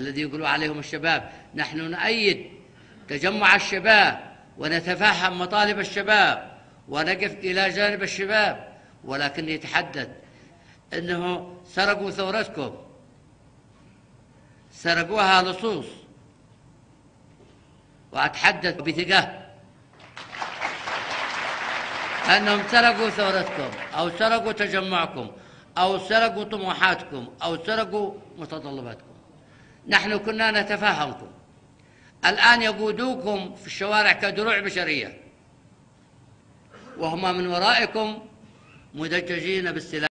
الذي يقولوا عليهم الشباب نحن نؤيد تجمع الشباب ونتفهم مطالب الشباب ونقف إلى جانب الشباب ولكن يتحدث أنه سرقوا ثورتكم سرقوها لصوص. وأتحدث بثقة أنهم سرقوا ثورتكم أو سرقوا تجمعكم أو سرقوا طموحاتكم أو سرقوا متطلباتكم. نحن كنا نتفهمكم الآن يقودوكم في الشوارع كدروع بشرية. وهم من ورائكم مدججين بالسلاح.